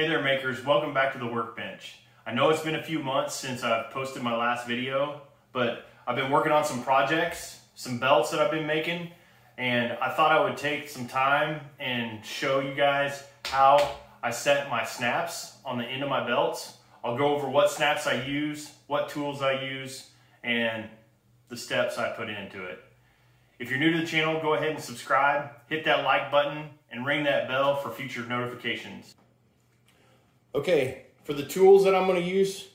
Hey there makers, welcome back to the workbench. I know it's been a few months since I've posted my last video, but I've been working on some projects, some belts that I've been making, and I thought I would take some time and show you guys how I set my snaps on the end of my belts. I'll go over what snaps I use, what tools I use, and the steps I put into it. If you're new to the channel, go ahead and subscribe, hit that like button, and ring that bell for future notifications. Okay, for the tools that I'm gonna use,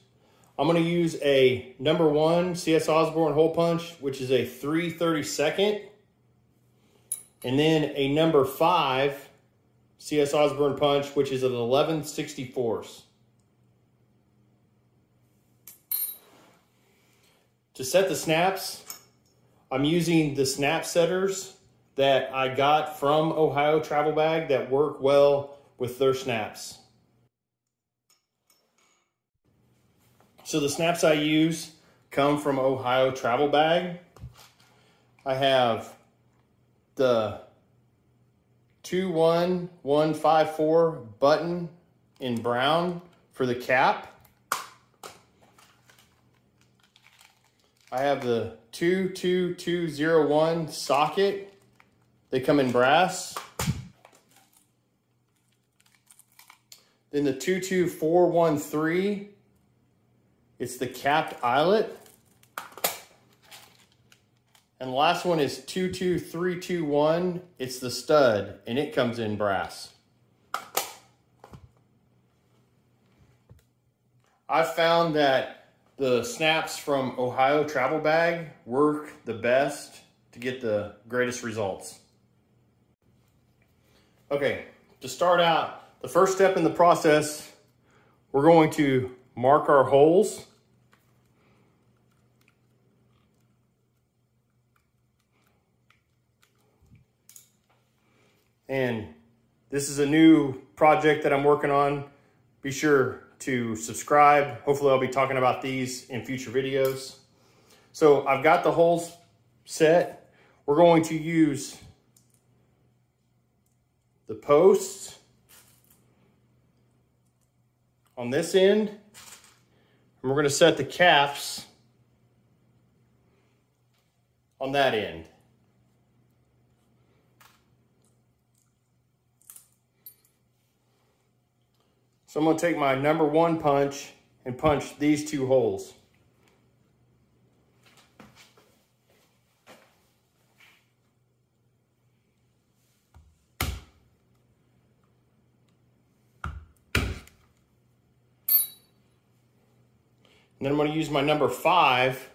I'm gonna use a number one CS Osborne hole punch, which is a 332nd, and then a number five CS Osborne punch, which is an 1164th. To set the snaps, I'm using the snap setters that I got from Ohio Travel Bag that work well with their snaps. So the snaps I use come from Ohio Travel Bag. I have the 21154 button in brown for the cap. I have the 22201 socket. They come in brass. Then the 22413 it's the capped eyelet. And the last one is 22321. It's the stud, and it comes in brass. I've found that the snaps from Ohio Travel Bag work the best to get the greatest results. Okay, to start out, the first step in the process, we're going to mark our holes. And this is a new project that I'm working on. Be sure to subscribe. Hopefully I'll be talking about these in future videos. So I've got the holes set. We're going to use the posts on this end and we're going to set the caps on that end. So I'm going to take my number one punch and punch these two holes. Then I'm going to use my number five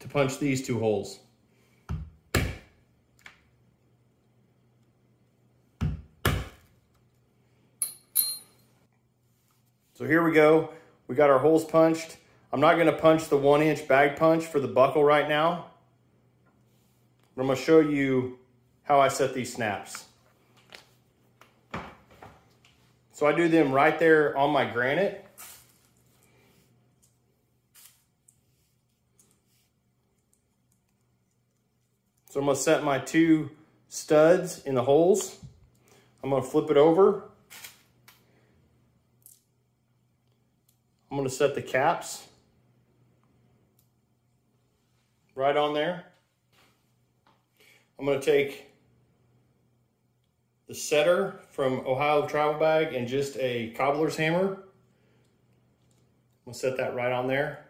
to punch these two holes. So here we go. We got our holes punched. I'm not going to punch the one inch bag punch for the buckle right now. I'm going to show you how I set these snaps. So I do them right there on my granite. So I'm gonna set my two studs in the holes. I'm gonna flip it over. I'm gonna set the caps right on there. I'm gonna take the setter from Ohio Travel Bag and just a cobbler's hammer. I'm gonna set that right on there.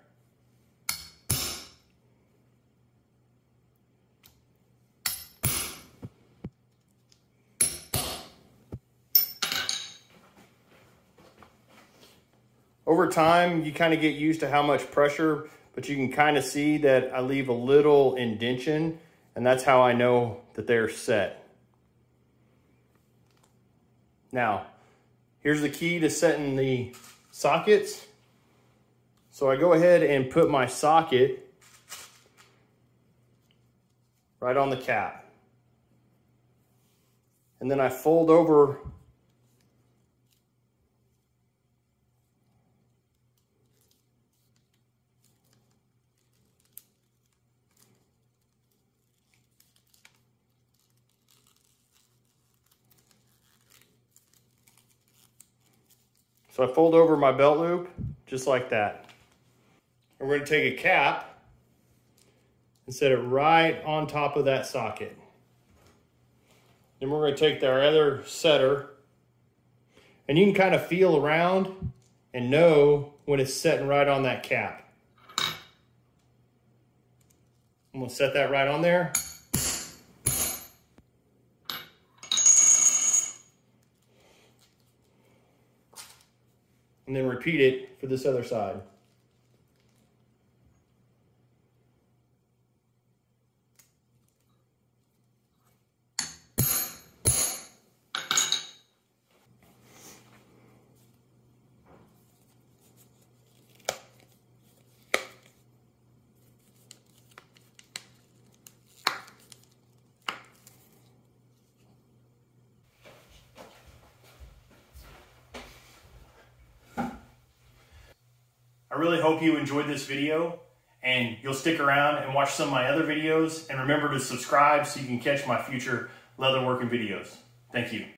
Over time, you kind of get used to how much pressure, but you can kind of see that I leave a little indention, and that's how I know that they're set. Now, here's the key to setting the sockets. So I go ahead and put my socket right on the cap. And then I fold over So I fold over my belt loop just like that. And we're gonna take a cap and set it right on top of that socket. Then we're gonna take our other setter and you can kind of feel around and know when it's setting right on that cap. I'm gonna set that right on there. And then repeat it for this other side. Really hope you enjoyed this video and you'll stick around and watch some of my other videos and remember to subscribe so you can catch my future leatherworking videos. Thank you.